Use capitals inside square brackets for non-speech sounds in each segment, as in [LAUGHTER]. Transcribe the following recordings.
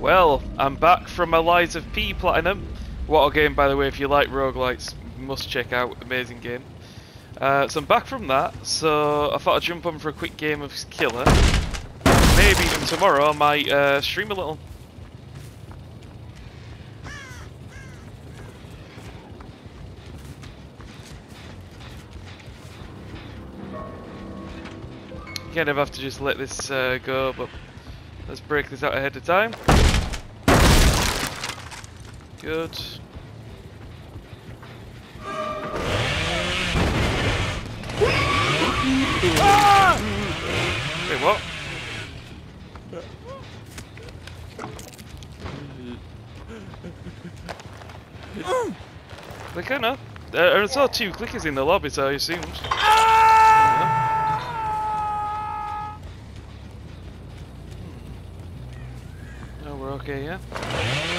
Well, I'm back from my Lies of P Platinum. What a game, by the way, if you like roguelites, must check out. Amazing game. Uh, so I'm back from that, so I thought I'd jump on for a quick game of Killer. Maybe even tomorrow I might uh, stream a little. Kind of have to just let this uh, go, but let's break this out ahead of time. Good. Wait, what? Clicker, no? Uh, I saw two clickers in the lobby, so I assumed. No, we're okay, yeah?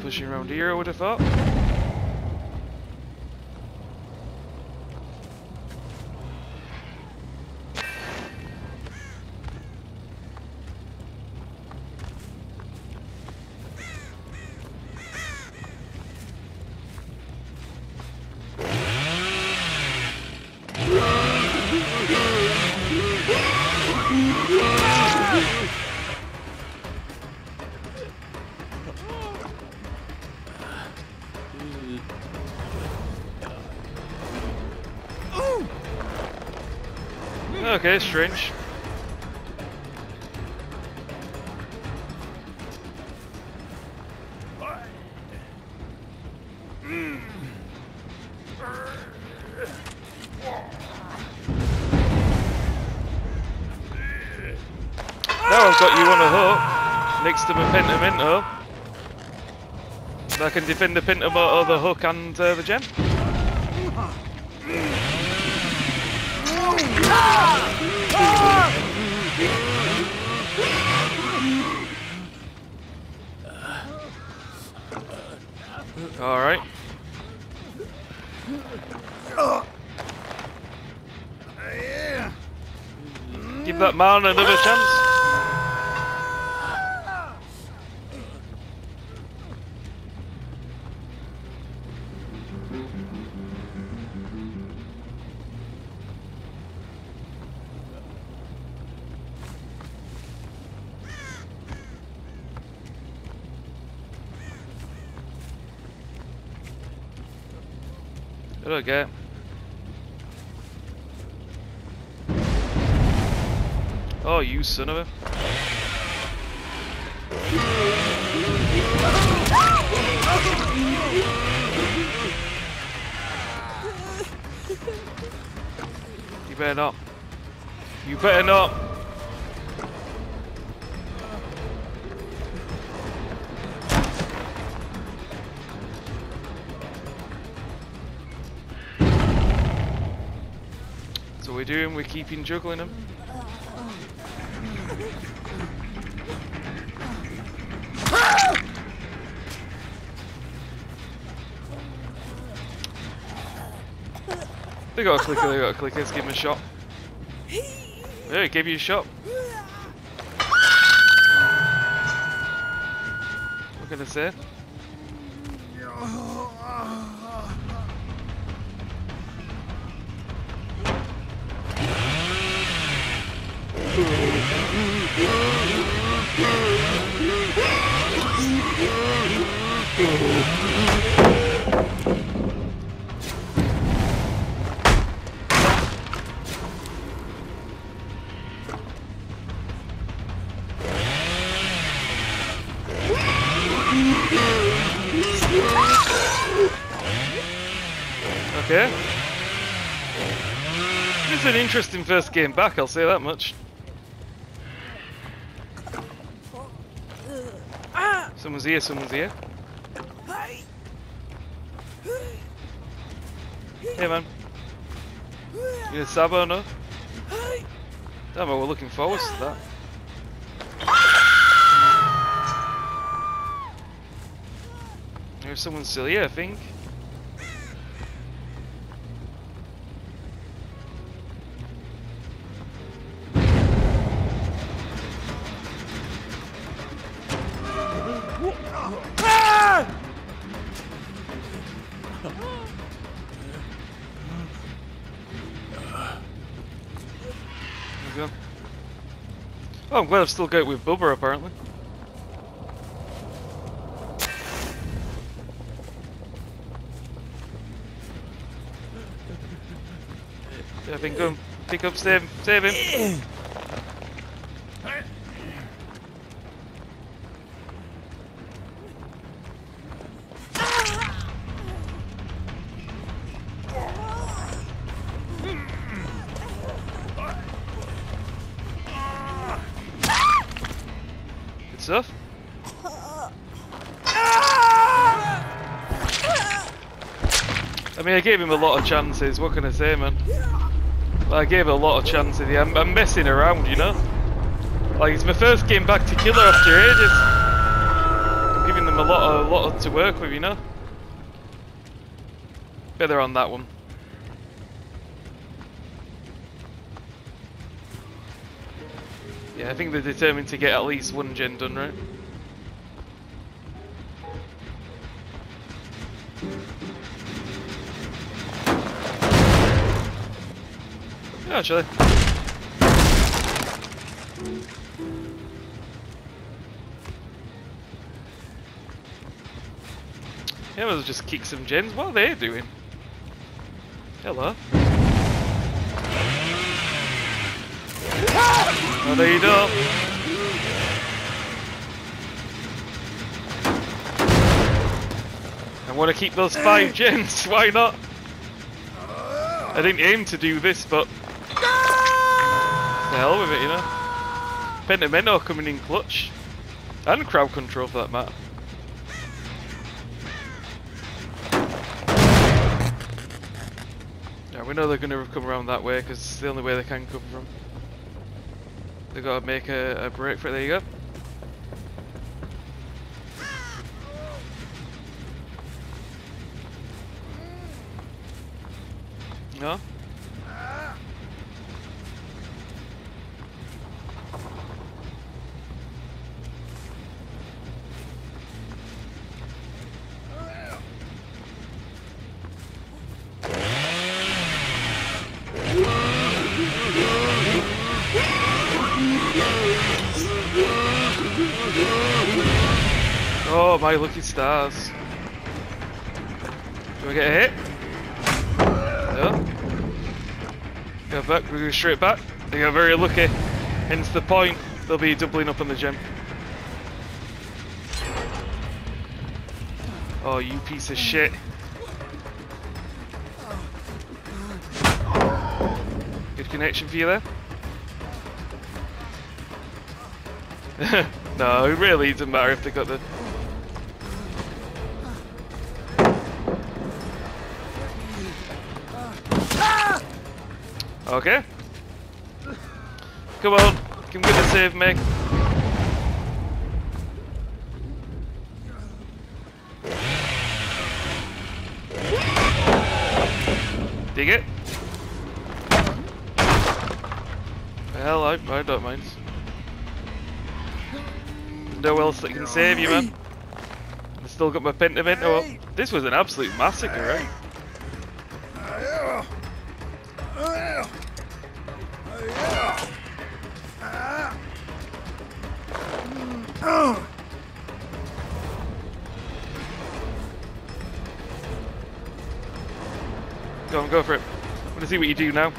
Pushing around here, I would have thought. Okay, strange. Now I've got you on a hook next to my Pentimento. I can defend the Pentimento, the hook, and uh, the gen. All right. Give that man another chance. Okay. Oh, you son of a. You better not. You better not. So we're doing, we're keeping juggling them. They got a clicker, they got a clicker, let's give him a shot. Hey, give you a shot. What can I say? Okay. This is an interesting first game back, I'll say that much. Someone's here, someone's here. Hey man. You stab or no? Damn, we're looking forward to that. There's someone still here, I think. Gone. Oh, I'm glad I've still got it with Bubba apparently. I've been going pick up save save him. Stuff. I mean, I gave him a lot of chances. What can I say, man? I gave a lot of chances. I'm, I'm messing around, you know. Like it's my first game back to killer after ages. I'm giving them a lot, a lot to work with, you know. Better on that one. Yeah, I think they're determined to get at least one gen done, right? Yeah, actually. Yeah, we'll just kick some gens. What are they doing? Hello. Oh, there you go. I want to keep those five gens. [LAUGHS] Why not? I didn't aim to do this, but the hell with it, you know. Pentimento coming in clutch, and crowd control for that matter. Yeah, we know they're going to come around that way because it's the only way they can come from. They've got to make a, a break for it. There you go. No? Oh my lucky stars. Do I get a hit? No. Go back, we go straight back. They got very lucky. Hence the point. They'll be doubling up on the gen. Oh, you piece of shit. Good connection for you there. [LAUGHS] no, it really doesn't matter if they got the Okay. Come on, come get a save, Meg. Dig it. Well, I, I don't mind. No else that can save you, man. I still got my pentiment. Oh, this was an absolute massacre, right? Go on, go for it. I want to see what you do now.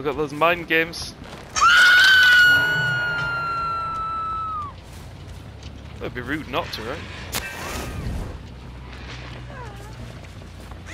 Still got those mind games. That'd be rude not to, right?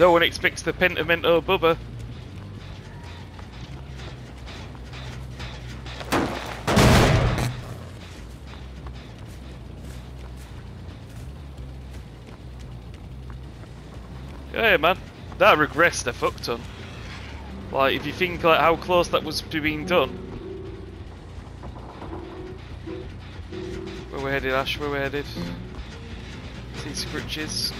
No one expects the Pentimento Bubba. Hey man, that regressed a fuck ton. Like, if you think like how close that was to being done. Where we headed, Ash? Where we headed? See scritches.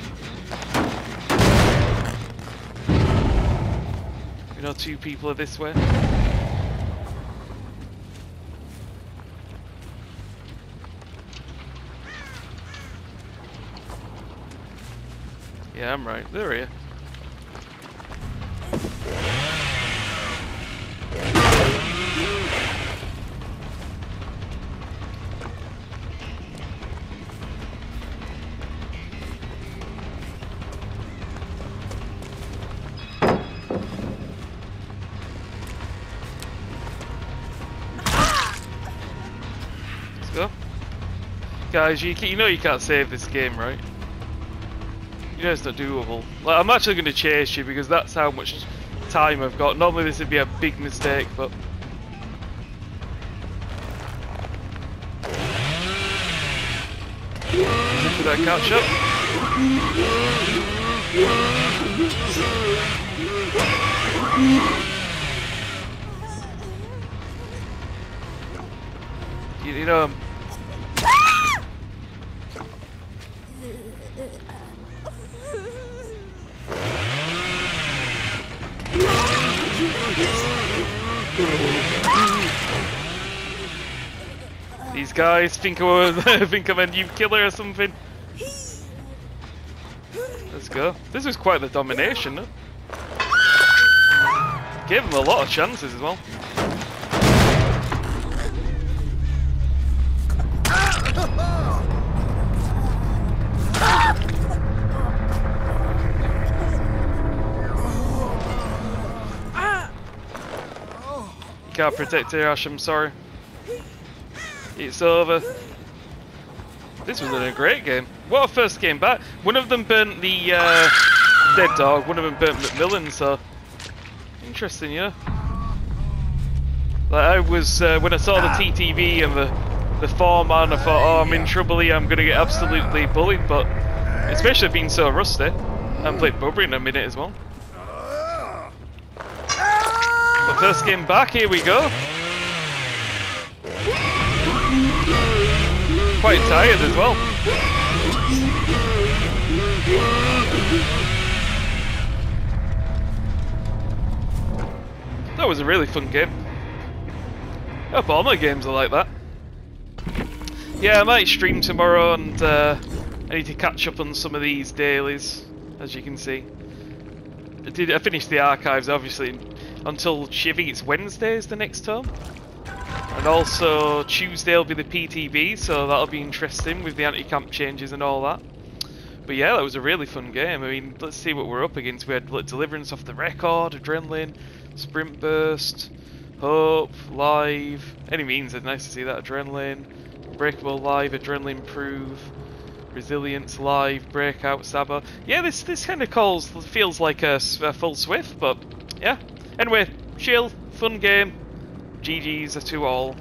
We know, two people are this way. Yeah, I'm right. They're. Guys, you, you know you can't save this game, right? You know it's not doable. Like, I'm actually going to chase you because that's how much time I've got. Normally this would be a big mistake, but... Look at that catch up. You, you know, um, these guys think I'm, [LAUGHS] think I'm a new killer or something. Let's go. This was quite the domination. No? Gave them a lot of chances as well. Can't protect her, Ash, I'm sorry. It's over. This was a great game. What a first game back. One of them burnt the uh, Dead Dawg, one of them burnt MacMillan, so interesting, yeah. Like I was uh, when I saw the TTV and the the foreman, I thought, oh, I'm in trouble here. I'm gonna get absolutely bullied, but especially being so rusty. I haven't played Bubba in a minute as well. But first game back, here we go. Quite tired as well. That was a really fun game. Hope all my games are like that. Yeah, I might stream tomorrow and uh, I need to catch up on some of these dailies, as you can see. I, did, I finished the archives, obviously, until think it's Wednesday is the next term. And also Tuesday will be the PTB, so that'll be interesting with the anti-camp changes and all that. But yeah, that was a really fun game. I mean, let's see what we're up against. We had like, Deliverance off the record, Adrenaline, Sprint Burst, Hope, Live. Any means, it's nice to see that. Adrenaline, Breakable Live, Adrenaline Prove, Resilience Live, Breakout, Sabo. Yeah, this this kind of calls feels like a full SWF, but yeah. Anyway, chill, fun game. GG's to all.